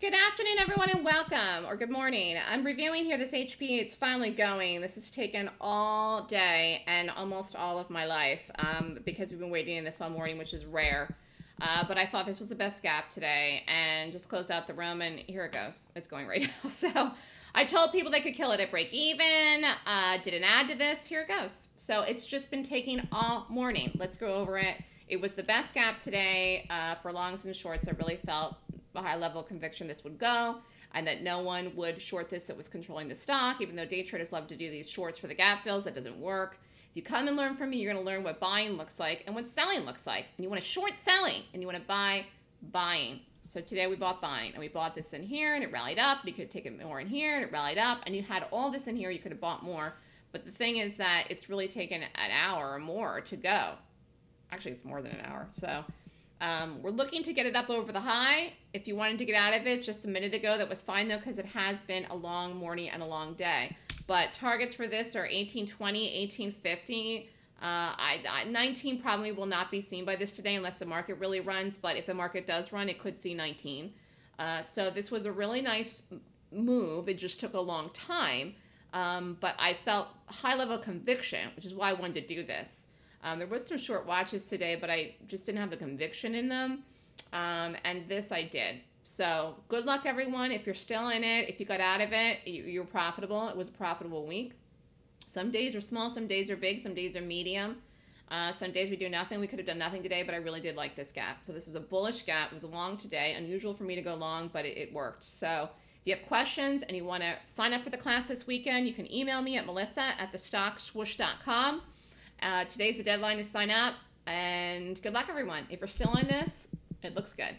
Good afternoon, everyone, and welcome, or good morning. I'm reviewing here this HP. It's finally going. This has taken all day and almost all of my life um, because we've been waiting in this all morning, which is rare. Uh, but I thought this was the best gap today and just closed out the room, and here it goes. It's going right now. So I told people they could kill it at break even. Uh, did an ad to this. Here it goes. So it's just been taking all morning. Let's go over it. It was the best gap today uh, for longs and shorts. I really felt a high level conviction this would go and that no one would short this that was controlling the stock, even though day traders love to do these shorts for the gap fills. That doesn't work. If you come and learn from me, you're going to learn what buying looks like and what selling looks like. And you want to short selling and you want to buy buying. So today we bought buying and we bought this in here and it rallied up. You could take it more in here and it rallied up and you had all this in here. You could have bought more. But the thing is that it's really taken an hour or more to go. Actually, it's more than an hour. So um, we're looking to get it up over the high. If you wanted to get out of it just a minute ago, that was fine though, because it has been a long morning and a long day. But targets for this are 1820, 1850. Uh, I, I, 19 probably will not be seen by this today unless the market really runs. But if the market does run, it could see 19. Uh, so this was a really nice move. It just took a long time. Um, but I felt high level conviction, which is why I wanted to do this. Um, there was some short watches today, but I just didn't have the conviction in them. Um, and this I did. So good luck, everyone. If you're still in it, if you got out of it, you, are profitable. It was a profitable week. Some days are small, some days are big, some days are medium. Uh, some days we do nothing. We could have done nothing today, but I really did like this gap. So this was a bullish gap. It was long today. Unusual for me to go long, but it, it worked. So if you have questions and you want to sign up for the class this weekend, you can email me at melissa at thestockswoosh.com. Uh, today's the deadline to sign up. And good luck, everyone. If you're still in this, it looks good.